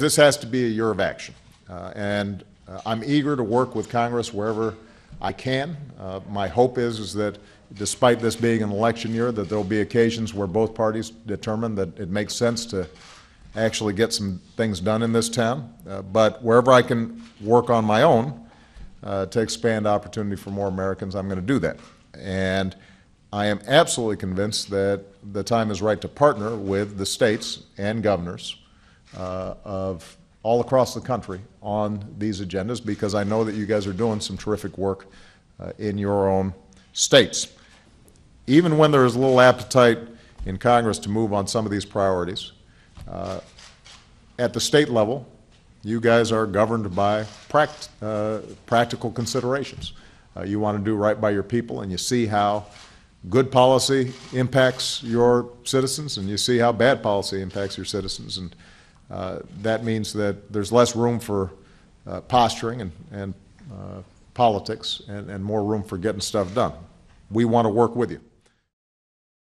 This has to be a year of action, uh, and uh, I'm eager to work with Congress wherever I can. Uh, My hope is, is that despite this being an election year, that there'll be occasions where both parties determine that it makes sense to actually get some things done in this town. Uh, But wherever I can work on my own uh, to expand opportunity for more Americans, I'm going to do that. And I am absolutely convinced that the time is right to partner with the states and governors uh, of all across the country on these agendas because I know that you guys are doing some terrific work uh, in your own states. Even when there is little appetite in Congress to move on some of these priorities, uh, at the state level, you guys are governed by pract- uh, practical considerations. Uh, you want to do right by your people, and you see how good policy impacts your citizens, and you see how bad policy impacts your citizens. And that means that there's less room for uh, posturing and, and uh, politics and, and more room for getting stuff done. We want to work with you.